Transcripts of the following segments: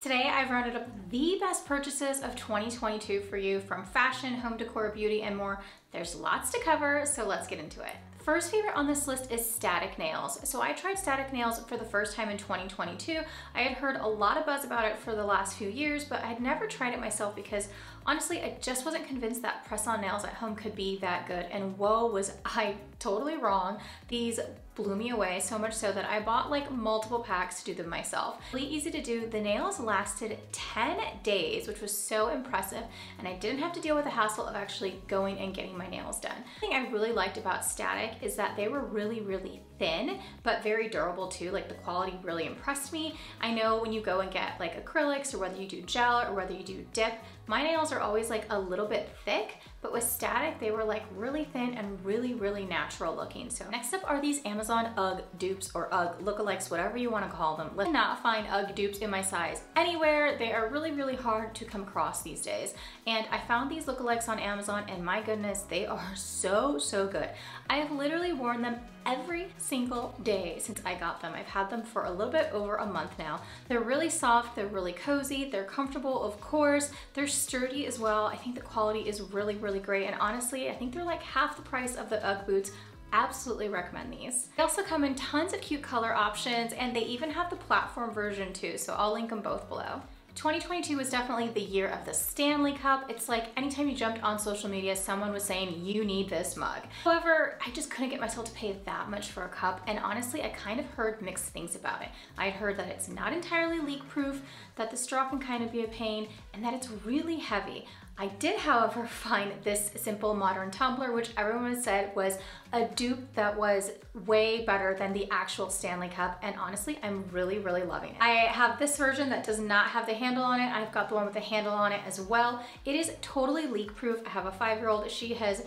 Today I've rounded up the best purchases of 2022 for you from fashion, home decor, beauty, and more. There's lots to cover, so let's get into it. First favorite on this list is static nails. So I tried static nails for the first time in 2022. I had heard a lot of buzz about it for the last few years, but I'd never tried it myself because honestly, I just wasn't convinced that press-on nails at home could be that good. And whoa, was I totally wrong. These blew me away so much so that I bought like multiple packs to do them myself. Really easy to do. The nails lasted 10 days, which was so impressive. And I didn't have to deal with the hassle of actually going and getting my nails done. The thing I really liked about Static is that they were really, really thin, but very durable too. Like the quality really impressed me. I know when you go and get like acrylics or whether you do gel or whether you do dip, my nails are always like a little bit thick, but with Static, they were like really thin and really, really natural looking. So next up are these Amazon UGG dupes or UGG lookalikes, whatever you wanna call them. Let's not find UGG dupes in my size anywhere. They are really, really hard to come across these days. And I found these lookalikes on Amazon and my goodness, they are so, so good. I have literally worn them every single day since I got them. I've had them for a little bit over a month now. They're really soft, they're really cozy, they're comfortable, of course. They're sturdy as well. I think the quality is really, really great. And honestly, I think they're like half the price of the UGG boots absolutely recommend these. They also come in tons of cute color options and they even have the platform version too, so I'll link them both below. 2022 was definitely the year of the Stanley Cup. It's like anytime you jumped on social media, someone was saying, you need this mug. However, I just couldn't get myself to pay that much for a cup, and honestly, I kind of heard mixed things about it. I heard that it's not entirely leak proof, that the straw can kind of be a pain, and that it's really heavy. I did, however, find this simple modern tumbler, which everyone said was a dupe that was way better than the actual Stanley Cup. And honestly, I'm really, really loving it. I have this version that does not have the handle on it. I've got the one with the handle on it as well. It is totally leak proof. I have a five-year-old. She has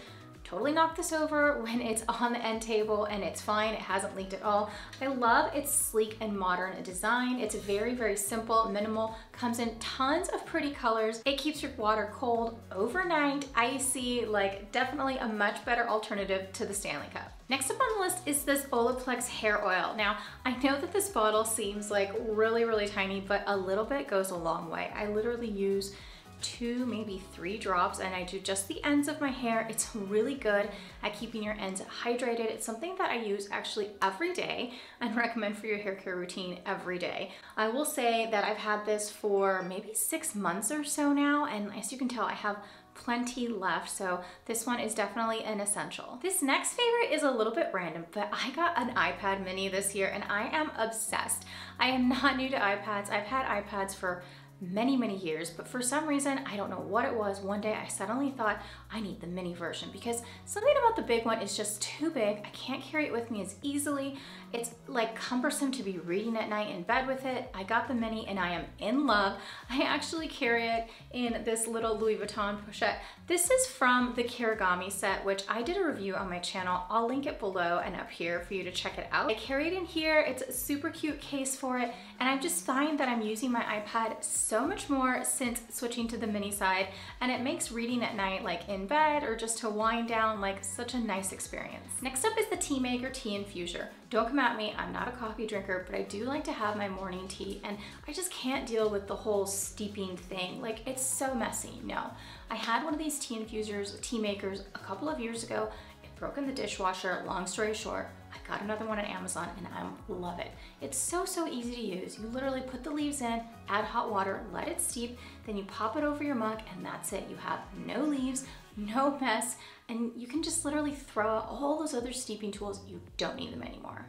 totally knock this over when it's on the end table and it's fine, it hasn't leaked at all. I love its sleek and modern design. It's very, very simple, minimal, comes in tons of pretty colors. It keeps your water cold overnight, icy, like definitely a much better alternative to the Stanley Cup. Next up on the list is this Olaplex hair oil. Now, I know that this bottle seems like really, really tiny, but a little bit goes a long way. I literally use two, maybe three drops and I do just the ends of my hair. It's really good at keeping your ends hydrated. It's something that I use actually every day and recommend for your hair care routine every day. I will say that I've had this for maybe six months or so now and as you can tell I have plenty left so this one is definitely an essential. This next favorite is a little bit random but I got an iPad mini this year and I am obsessed. I am not new to iPads. I've had iPads for many, many years, but for some reason, I don't know what it was, one day I suddenly thought, I need the mini version because something about the big one is just too big. I can't carry it with me as easily. It's like cumbersome to be reading at night in bed with it. I got the mini and I am in love. I actually carry it in this little Louis Vuitton pochette. This is from the Kirigami set, which I did a review on my channel. I'll link it below and up here for you to check it out. I carry it in here. It's a super cute case for it. And I just find that I'm using my iPad so much more since switching to the mini side. And it makes reading at night, like in bed or just to wind down, like such a nice experience. Next up is the Tea Maker Tea Infuser. Don't come at me, I'm not a coffee drinker, but I do like to have my morning tea and I just can't deal with the whole steeping thing. Like it's so messy, no. I had one of these tea infusers, tea makers a couple of years ago. It broke in the dishwasher, long story short. I got another one on Amazon and I love it. It's so, so easy to use. You literally put the leaves in, add hot water, let it steep, then you pop it over your mug and that's it. You have no leaves, no mess, and you can just literally throw out all those other steeping tools. You don't need them anymore.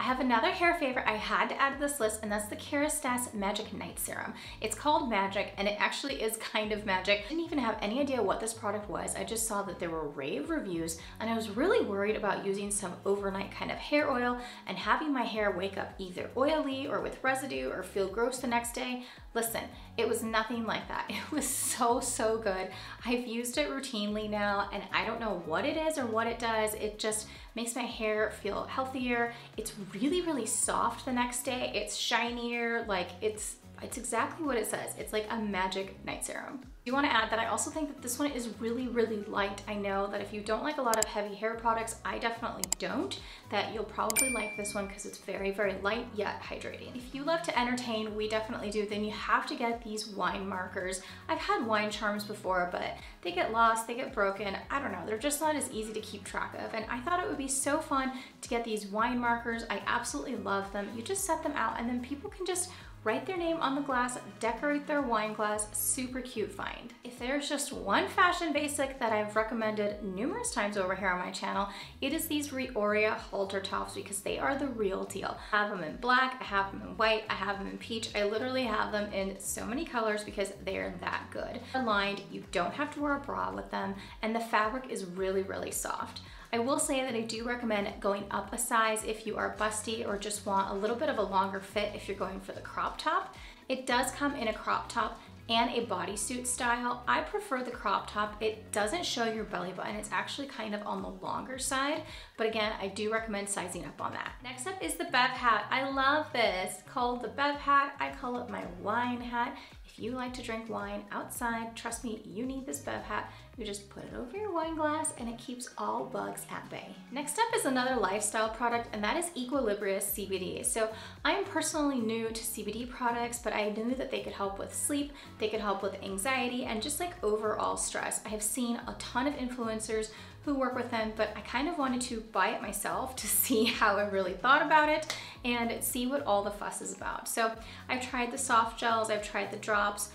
I have another hair favorite I had to add to this list and that's the Kerastase Magic Night Serum. It's called Magic and it actually is kind of magic. I didn't even have any idea what this product was. I just saw that there were rave reviews and I was really worried about using some overnight kind of hair oil and having my hair wake up either oily or with residue or feel gross the next day. Listen, it was nothing like that. It was so, so good. I've used it routinely now and I don't know what it is or what it does. It just makes my hair feel healthier. It's really, really soft the next day. It's shinier, like it's It's exactly what it says. It's like a magic night serum. You wanna add that I also think that this one is really, really light. I know that if you don't like a lot of heavy hair products, I definitely don't, that you'll probably like this one because it's very, very light yet hydrating. If you love to entertain, we definitely do, then you have to get these wine markers. I've had wine charms before, but they get lost, they get broken. I don't know, they're just not as easy to keep track of. And I thought it would be so fun to get these wine markers. I absolutely love them. You just set them out and then people can just write their name on the glass, decorate their wine glass, super cute find. If there's just one fashion basic that I've recommended numerous times over here on my channel, it is these Reoria halter tops because they are the real deal. I have them in black, I have them in white, I have them in peach. I literally have them in so many colors because they're that good. They're lined, you don't have to wear a bra with them, and the fabric is really, really soft. I will say that I do recommend going up a size if you are busty or just want a little bit of a longer fit if you're going for the crop top. It does come in a crop top and a bodysuit style. I prefer the crop top. It doesn't show your belly button. It's actually kind of on the longer side, but again, I do recommend sizing up on that. Next up is the Bev hat. I love this, called the Bev hat. I call it my wine hat. If you like to drink wine outside, trust me, you need this Bev hat. You just put it over your wine glass and it keeps all bugs at bay. Next up is another lifestyle product and that is Equilibria CBD. So I'm personally new to CBD products, but I knew that they could help with sleep, they could help with anxiety and just like overall stress. I have seen a ton of influencers who work with them, but I kind of wanted to buy it myself to see how I really thought about it and see what all the fuss is about. So I've tried the soft gels, I've tried the drops,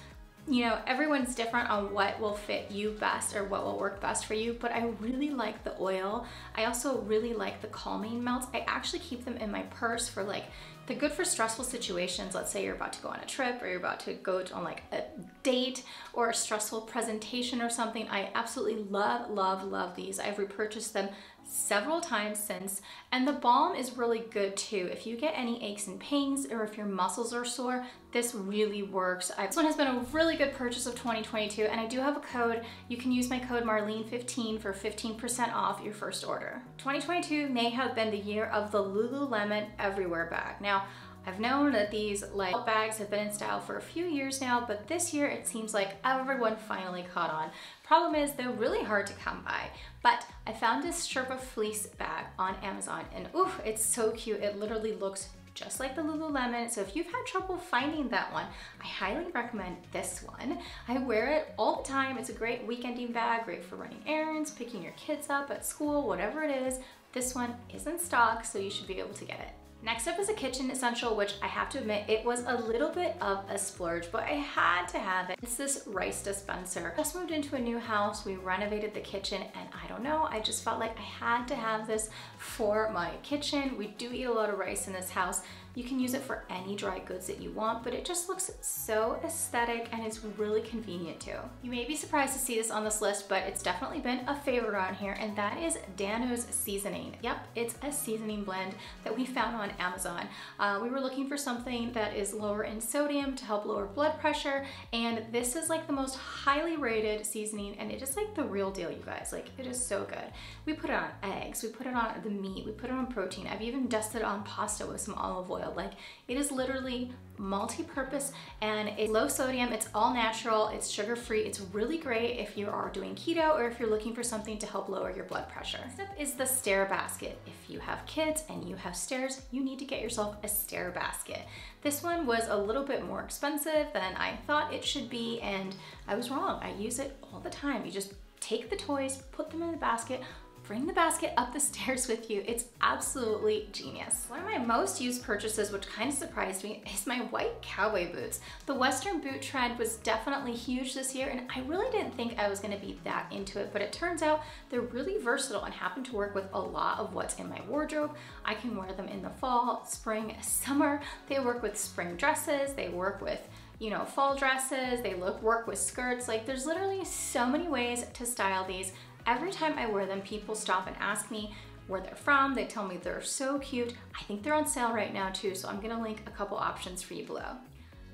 you know, everyone's different on what will fit you best or what will work best for you, but I really like the oil. I also really like the calming melts. I actually keep them in my purse for like, they're good for stressful situations. Let's say you're about to go on a trip or you're about to go on like a date or a stressful presentation or something. I absolutely love, love, love these. I've repurchased them several times since and the balm is really good too. If you get any aches and pains or if your muscles are sore this really works. This one has been a really good purchase of 2022 and I do have a code. You can use my code Marlene15 for 15% off your first order. 2022 may have been the year of the Lululemon everywhere bag. Now I've known that these like bags have been in style for a few years now, but this year it seems like everyone finally caught on. Problem is they're really hard to come by, but I found this Sherpa fleece bag on Amazon and oof, it's so cute. It literally looks just like the Lululemon. So if you've had trouble finding that one, I highly recommend this one. I wear it all the time. It's a great weekending bag, great for running errands, picking your kids up at school, whatever it is. This one is in stock, so you should be able to get it. Next up is a kitchen essential, which I have to admit, it was a little bit of a splurge, but I had to have it. It's this rice dispenser. Just moved into a new house, we renovated the kitchen, and I don't know, I just felt like I had to have this for my kitchen. We do eat a lot of rice in this house, you can use it for any dry goods that you want, but it just looks so aesthetic and it's really convenient too. You may be surprised to see this on this list, but it's definitely been a favorite on here, and that is Dan-O's Seasoning. Yep, it's a seasoning blend that we found on Amazon. Uh, we were looking for something that is lower in sodium to help lower blood pressure, and this is like the most highly rated seasoning, and it is like the real deal, you guys. Like, it is so good. We put it on eggs, we put it on the meat, we put it on protein. I've even dusted on pasta with some olive oil oil. Like it is literally multi-purpose and it's low sodium, it's all natural, it's sugar-free. It's really great if you are doing keto or if you're looking for something to help lower your blood pressure. Next up is the stair basket. If you have kids and you have stairs, you need to get yourself a stair basket. This one was a little bit more expensive than I thought it should be and I was wrong. I use it all the time. You just take the toys, put them in the basket, bring the basket up the stairs with you. It's absolutely genius. One of my most used purchases, which kind of surprised me, is my white cowboy boots. The Western boot trend was definitely huge this year, and I really didn't think I was gonna be that into it, but it turns out they're really versatile and happen to work with a lot of what's in my wardrobe. I can wear them in the fall, spring, summer. They work with spring dresses, they work with you know, fall dresses, they look work with skirts. Like there's literally so many ways to style these Every time I wear them, people stop and ask me where they're from. They tell me they're so cute. I think they're on sale right now too, so I'm gonna link a couple options for you below.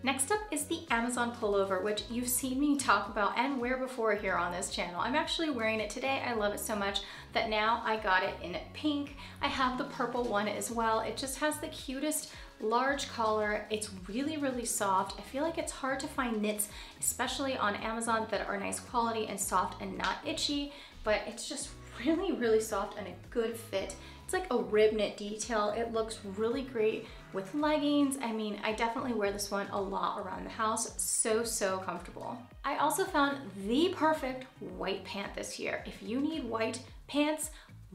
Next up is the Amazon pullover, which you've seen me talk about and wear before here on this channel. I'm actually wearing it today. I love it so much that now I got it in pink. I have the purple one as well. It just has the cutest large collar. It's really, really soft. I feel like it's hard to find knits, especially on Amazon that are nice quality and soft and not itchy, but it's just really, really soft and a good fit. It's like a rib knit detail. It looks really great with leggings. I mean, I definitely wear this one a lot around the house. So, so comfortable. I also found the perfect white pant this year. If you need white pants,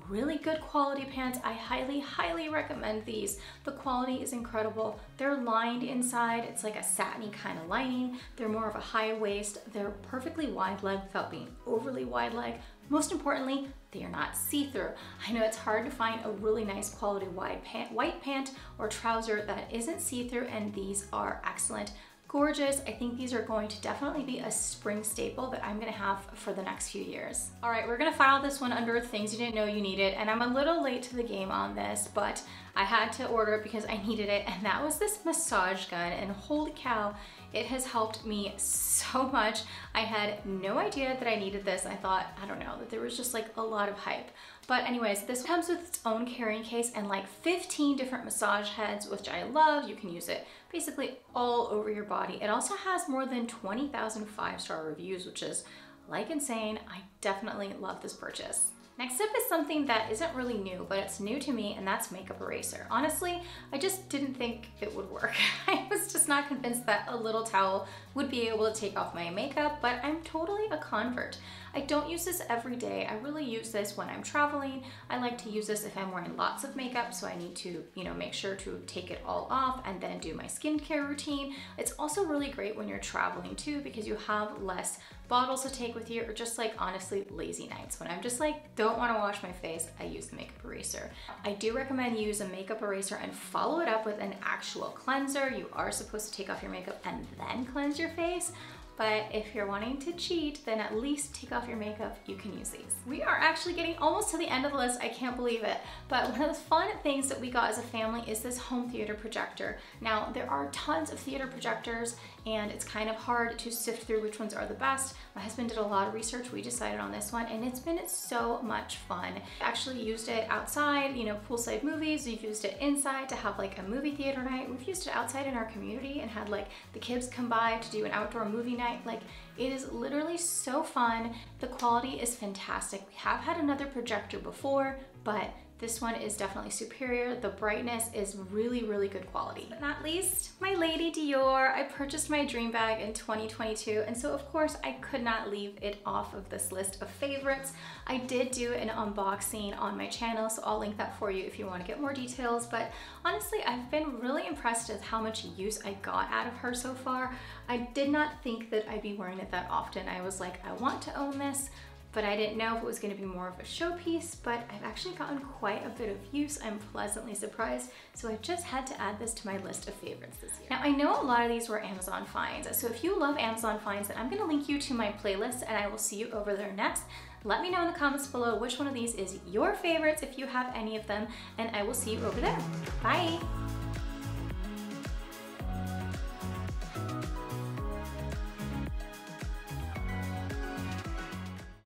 really good quality pants. I highly, highly recommend these. The quality is incredible. They're lined inside. It's like a satiny kind of lining. They're more of a high waist. They're perfectly wide leg without being overly wide leg. Most importantly, they are not see-through. I know it's hard to find a really nice quality wide pant, white pant or trouser that isn't see-through and these are excellent gorgeous. I think these are going to definitely be a spring staple that I'm gonna have for the next few years. All right, we're gonna file this one under things you didn't know you needed, and I'm a little late to the game on this, but I had to order it because I needed it, and that was this massage gun, and holy cow, it has helped me so much. I had no idea that I needed this. I thought, I don't know, that there was just like a lot of hype. But anyways, this comes with its own carrying case and like 15 different massage heads, which I love. You can use it basically all over your body. It also has more than 20,000 five-star reviews, which is like insane. I definitely love this purchase. Next up is something that isn't really new, but it's new to me, and that's makeup eraser. Honestly, I just didn't think it would work. I was just not convinced that a little towel would be able to take off my makeup, but I'm totally a convert. I don't use this every day. I really use this when I'm traveling. I like to use this if I'm wearing lots of makeup, so I need to, you know, make sure to take it all off and then do my skincare routine. It's also really great when you're traveling too because you have less bottles to take with you or just like honestly lazy nights. When I'm just like don't want to wash my face, I use the makeup eraser. I do recommend you use a makeup eraser and follow it up with an actual cleanser. You are supposed to take off your makeup and then cleanse your face. But if you're wanting to cheat, then at least take off your makeup, you can use these. We are actually getting almost to the end of the list, I can't believe it. But one of the fun things that we got as a family is this home theater projector. Now, there are tons of theater projectors and it's kind of hard to sift through which ones are the best. My husband did a lot of research, we decided on this one, and it's been so much fun. Actually used it outside, you know, poolside movies, we've used it inside to have like a movie theater night, we've used it outside in our community and had like the kids come by to do an outdoor movie night. Like it is literally so fun. The quality is fantastic. We have had another projector before, but this one is definitely superior. The brightness is really, really good quality. But not least, my Lady Dior. I purchased my dream bag in 2022, and so of course I could not leave it off of this list of favorites. I did do an unboxing on my channel, so I'll link that for you if you wanna get more details, but honestly, I've been really impressed with how much use I got out of her so far. I did not think that I'd be wearing it that often. I was like, I want to own this, but I didn't know if it was gonna be more of a showpiece, but I've actually gotten quite a bit of use. I'm pleasantly surprised. So I just had to add this to my list of favorites this year. Now I know a lot of these were Amazon finds. So if you love Amazon finds, then I'm gonna link you to my playlist and I will see you over there next. Let me know in the comments below which one of these is your favorites if you have any of them, and I will see you over there. Bye!